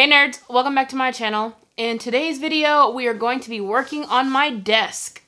Hey nerds, welcome back to my channel. In today's video, we are going to be working on my desk.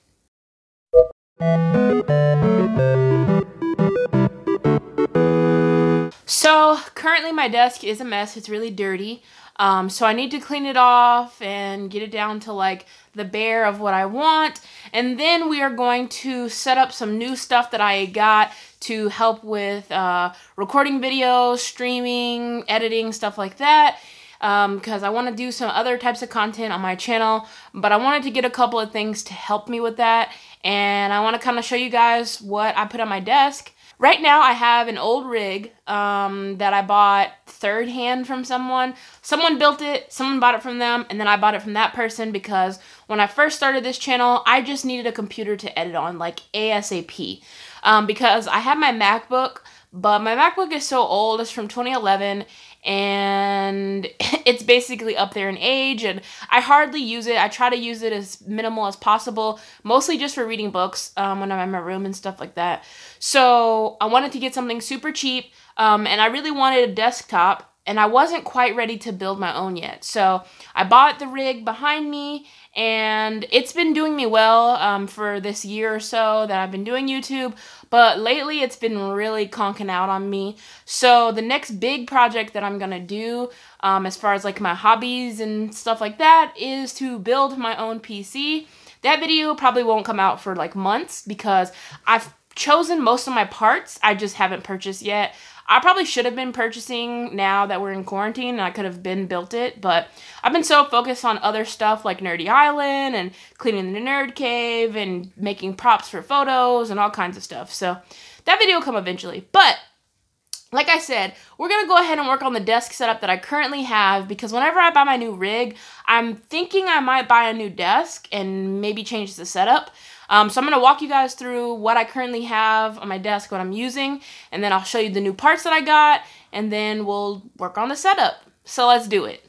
So, currently my desk is a mess. It's really dirty. Um, so I need to clean it off and get it down to like the bare of what I want. And then we are going to set up some new stuff that I got to help with uh, recording videos, streaming, editing, stuff like that. Because um, I want to do some other types of content on my channel. But I wanted to get a couple of things to help me with that. And I want to kind of show you guys what I put on my desk. Right now, I have an old rig um, that I bought third hand from someone. Someone built it, someone bought it from them, and then I bought it from that person because when I first started this channel, I just needed a computer to edit on, like ASAP. Um, because I have my MacBook, but my MacBook is so old, it's from 2011, and it's basically up there in age and I hardly use it. I try to use it as minimal as possible, mostly just for reading books um, when I'm in my room and stuff like that. So I wanted to get something super cheap um, and I really wanted a desktop and I wasn't quite ready to build my own yet. So I bought the rig behind me and it's been doing me well um, for this year or so that I've been doing YouTube, but lately it's been really conking out on me. So the next big project that I'm gonna do, um, as far as like my hobbies and stuff like that, is to build my own PC. That video probably won't come out for like months because I've chosen most of my parts. I just haven't purchased yet. I probably should have been purchasing now that we're in quarantine and I could have been built it, but I've been so focused on other stuff like Nerdy Island and cleaning the nerd cave and making props for photos and all kinds of stuff. So that video will come eventually. But like I said, we're going to go ahead and work on the desk setup that I currently have because whenever I buy my new rig, I'm thinking I might buy a new desk and maybe change the setup. Um, so I'm going to walk you guys through what I currently have on my desk, what I'm using, and then I'll show you the new parts that I got, and then we'll work on the setup. So let's do it.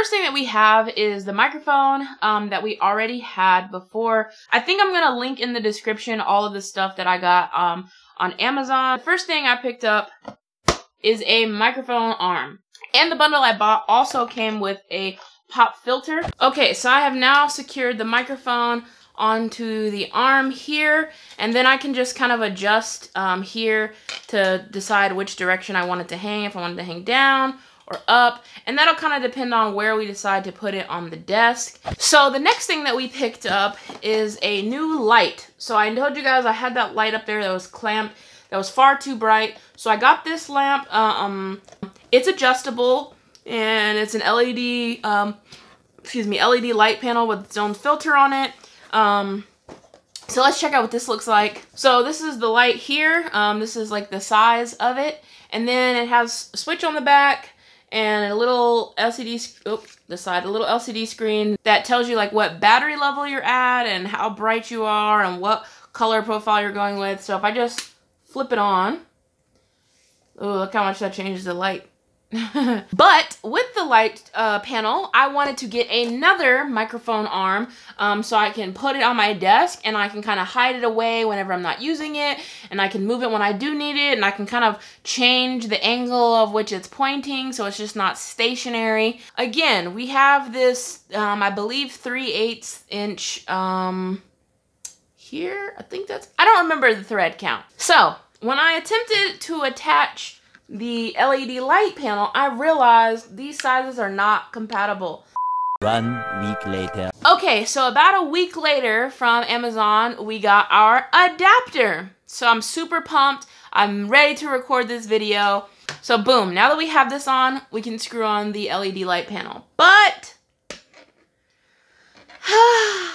First thing that we have is the microphone um, that we already had before. I think I'm going to link in the description all of the stuff that I got um, on Amazon. The first thing I picked up is a microphone arm. And the bundle I bought also came with a pop filter. Okay, so I have now secured the microphone onto the arm here and then I can just kind of adjust um, here to decide which direction I want it to hang if I want it to hang down or up and that'll kind of depend on where we decide to put it on the desk. So the next thing that we picked up is a new light. So I told you guys I had that light up there that was clamped that was far too bright. So I got this lamp. Uh, um, it's adjustable and it's an LED, um, excuse me, LED light panel with its own filter on it. Um, so let's check out what this looks like. So this is the light here. Um, this is like the size of it. And then it has a switch on the back and a little LCD, oh, the side, a little LCD screen that tells you like what battery level you're at and how bright you are and what color profile you're going with. So if I just flip it on, oh, look how much that changes the light. but with the light uh, panel, I wanted to get another microphone arm um, so I can put it on my desk and I can kind of hide it away whenever I'm not using it and I can move it when I do need it and I can kind of change the angle of which it's pointing so it's just not stationary. Again, we have this, um, I believe 3 8 inch um, here. I think that's, I don't remember the thread count. So when I attempted to attach the LED light panel, I realized these sizes are not compatible. One week later. Okay, so about a week later from Amazon, we got our adapter. So I'm super pumped. I'm ready to record this video. So boom, now that we have this on, we can screw on the LED light panel. But,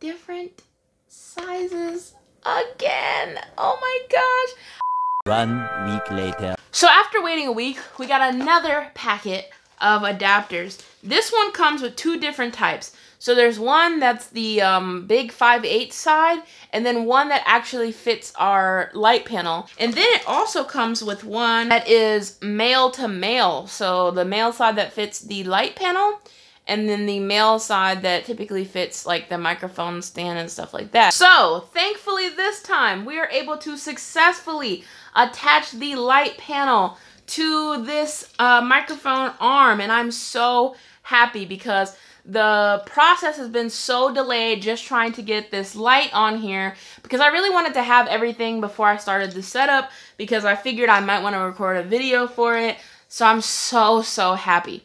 different sizes again. Oh my gosh. One week later. So after waiting a week, we got another packet of adapters. This one comes with two different types. So there's one that's the um, big 5/8 side, and then one that actually fits our light panel. And then it also comes with one that is male to male. So the male side that fits the light panel, and then the male side that typically fits like the microphone stand and stuff like that. So thankfully this time we are able to successfully attach the light panel to this uh, microphone arm and I'm so happy because the process has been so delayed just trying to get this light on here because I really wanted to have everything before I started the setup because I figured I might want to record a video for it. So I'm so, so happy.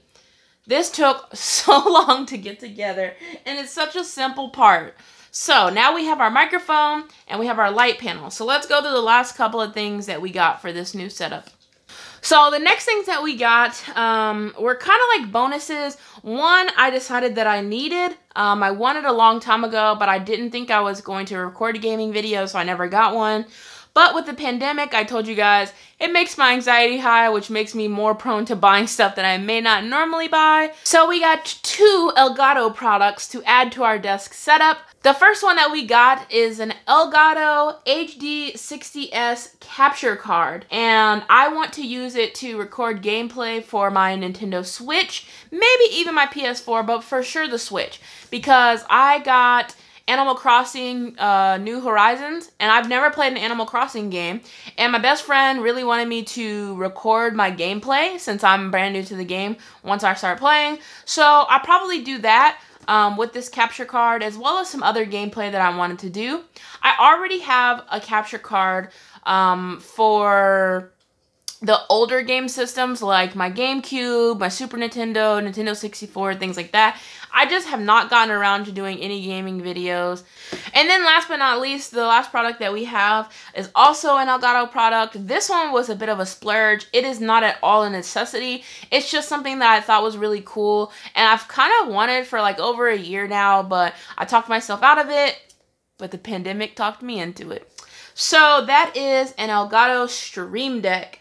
This took so long to get together and it's such a simple part. So now we have our microphone and we have our light panel. So let's go to the last couple of things that we got for this new setup. So the next things that we got um, were kind of like bonuses. One, I decided that I needed. Um, I wanted a long time ago, but I didn't think I was going to record a gaming video, so I never got one. But with the pandemic, I told you guys, it makes my anxiety high, which makes me more prone to buying stuff that I may not normally buy. So we got two Elgato products to add to our desk setup. The first one that we got is an Elgato HD60S capture card and I want to use it to record gameplay for my Nintendo Switch, maybe even my PS4, but for sure the Switch because I got Animal Crossing uh, New Horizons, and I've never played an Animal Crossing game. And my best friend really wanted me to record my gameplay since I'm brand new to the game once I start playing. So I'll probably do that um, with this capture card as well as some other gameplay that I wanted to do. I already have a capture card um, for the older game systems like my GameCube, my Super Nintendo, Nintendo 64, things like that. I just have not gotten around to doing any gaming videos. And then last but not least, the last product that we have is also an Elgato product. This one was a bit of a splurge. It is not at all a necessity. It's just something that I thought was really cool. And I've kind of wanted for like over a year now, but I talked myself out of it. But the pandemic talked me into it. So that is an Elgato Stream Deck.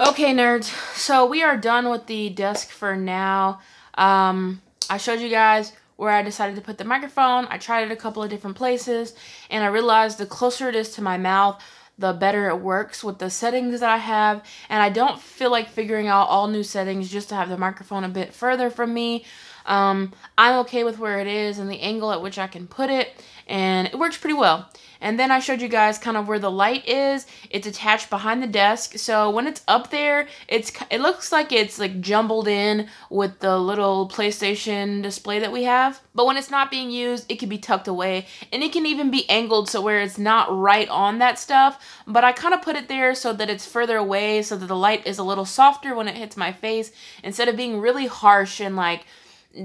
Okay, nerds. So we are done with the desk for now. Um, I showed you guys where I decided to put the microphone. I tried it a couple of different places, and I realized the closer it is to my mouth, the better it works with the settings that I have. And I don't feel like figuring out all new settings just to have the microphone a bit further from me. Um, I'm okay with where it is and the angle at which I can put it, and it works pretty well. And then I showed you guys kind of where the light is. It's attached behind the desk, so when it's up there, it's it looks like it's like jumbled in with the little PlayStation display that we have. But when it's not being used, it can be tucked away, and it can even be angled so where it's not right on that stuff. But I kind of put it there so that it's further away, so that the light is a little softer when it hits my face, instead of being really harsh and like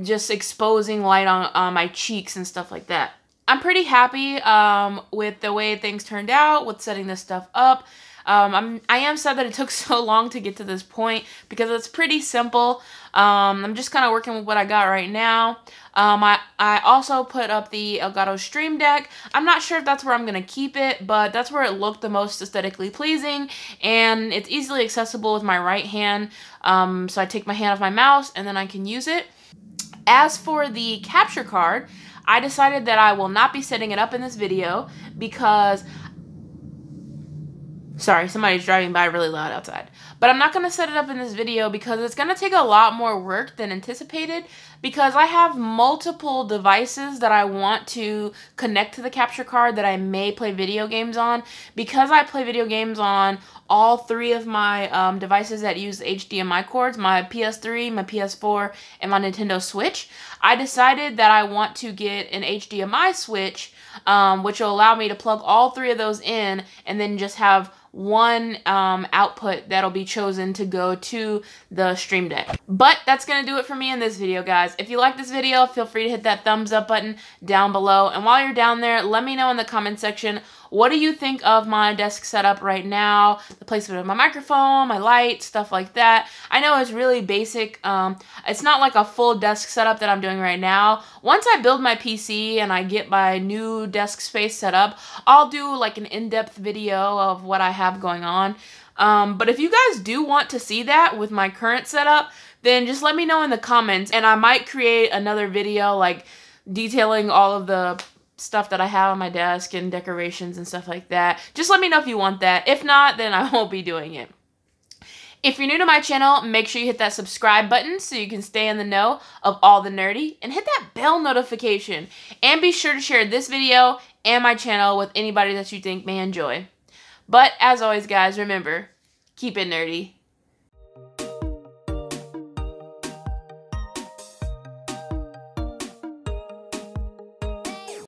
just exposing light on, on my cheeks and stuff like that. I'm pretty happy um, with the way things turned out, with setting this stuff up. Um, I'm, I am sad that it took so long to get to this point because it's pretty simple. Um, I'm just kind of working with what I got right now. Um, I, I also put up the Elgato Stream Deck. I'm not sure if that's where I'm going to keep it, but that's where it looked the most aesthetically pleasing. And it's easily accessible with my right hand. Um, so I take my hand off my mouse and then I can use it. As for the capture card, I decided that I will not be setting it up in this video because Sorry, somebody's driving by really loud outside. But I'm not going to set it up in this video because it's going to take a lot more work than anticipated because I have multiple devices that I want to connect to the capture card that I may play video games on. Because I play video games on all three of my um, devices that use HDMI cords, my PS3, my PS4, and my Nintendo Switch, I decided that I want to get an HDMI switch, um, which will allow me to plug all three of those in and then just have one um, output that'll be chosen to go to the Stream Deck. But that's going to do it for me in this video, If you like this video, feel free to hit that thumbs up button down below. And while you're down there, let me know in the comment section what do you think of my desk setup right now? The placement of my microphone, my light, stuff like that. I know it's really basic. Um, it's not like a full desk setup that I'm doing right now. Once I build my PC and I get my new desk space set up, I'll do like an in-depth video of what I have going on. Um, but if you guys do want to see that with my current setup, then just let me know in the comments and I might create another video like detailing all of the stuff that I have on my desk and decorations and stuff like that. Just let me know if you want that. If not, then I won't be doing it. If you're new to my channel, make sure you hit that subscribe button so you can stay in the know of all the nerdy and hit that bell notification. And be sure to share this video and my channel with anybody that you think may enjoy. But as always, guys, remember, keep it nerdy.